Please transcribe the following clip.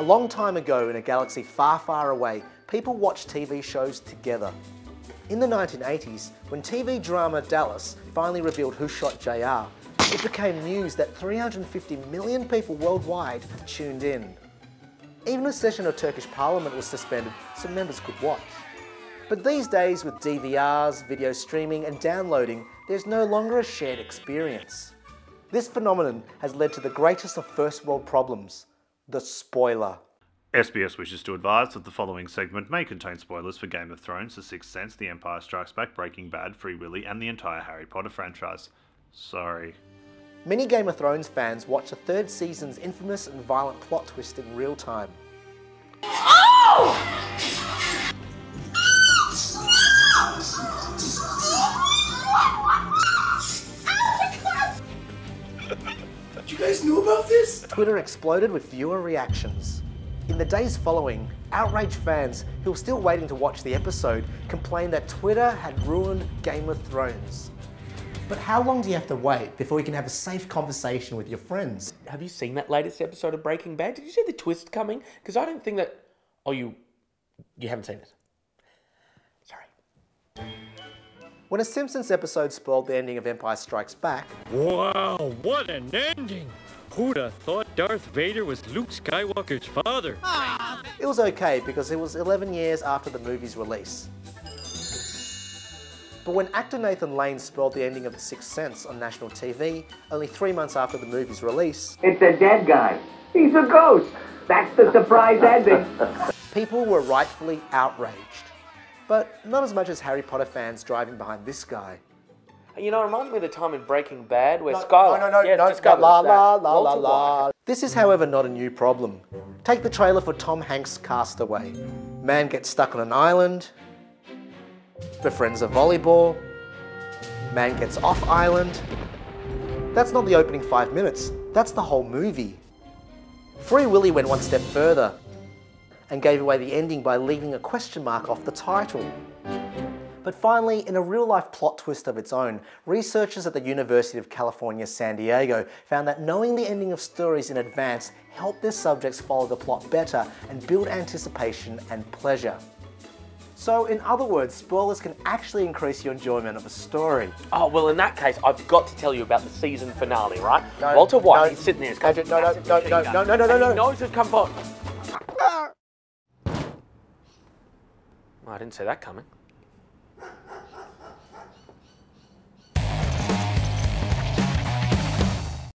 A long time ago in a galaxy far, far away, people watched TV shows together. In the 1980s, when TV drama Dallas finally revealed who shot JR, it became news that 350 million people worldwide tuned in. Even a session of Turkish parliament was suspended so members could watch. But these days, with DVRs, video streaming, and downloading, there's no longer a shared experience. This phenomenon has led to the greatest of first world problems the spoiler. SBS wishes to advise that the following segment may contain spoilers for Game of Thrones, The Sixth Sense, The Empire Strikes Back, Breaking Bad, Free Willy, and the entire Harry Potter franchise. Sorry. Many Game of Thrones fans watch the third season's infamous and violent plot twist in real time. You guys knew about this? Twitter exploded with viewer reactions. In the days following, outraged fans who were still waiting to watch the episode complained that Twitter had ruined Game of Thrones. But how long do you have to wait before you can have a safe conversation with your friends? Have you seen that latest episode of Breaking Bad? Did you see the twist coming? Because I don't think that. Oh, you. You haven't seen it. Sorry. When a Simpsons episode spoiled the ending of Empire Strikes Back, Wow, what an ending! Who'd have thought Darth Vader was Luke Skywalker's father? it was okay because it was 11 years after the movie's release. But when actor Nathan Lane spoiled the ending of The Sixth Sense on national TV, only three months after the movie's release, It's a dead guy. He's a ghost. That's the surprise ending. people were rightfully outraged. But not as much as Harry Potter fans driving behind this guy. You know, it reminds me of the time in Breaking Bad where Skyler. No, no, no, yeah, no, go la, la, la, la, la. This is, however, not a new problem. Take the trailer for Tom Hanks' Cast Away. Man gets stuck on an island, befriends a volleyball, man gets off island. That's not the opening five minutes, that's the whole movie. Free Willy went one step further and gave away the ending by leaving a question mark off the title. But finally, in a real life plot twist of its own, researchers at the University of California, San Diego found that knowing the ending of stories in advance helped their subjects follow the plot better and build anticipation and pleasure. So, in other words, spoilers can actually increase your enjoyment of a story. Oh, well, in that case, I've got to tell you about the season finale, right? No, Walter White, no, he's sitting there. he's Andrew, got no, a no, massive no, machine no, gun, no, no, no, no, and no. He knows it's come for. Oh, I didn't see that coming.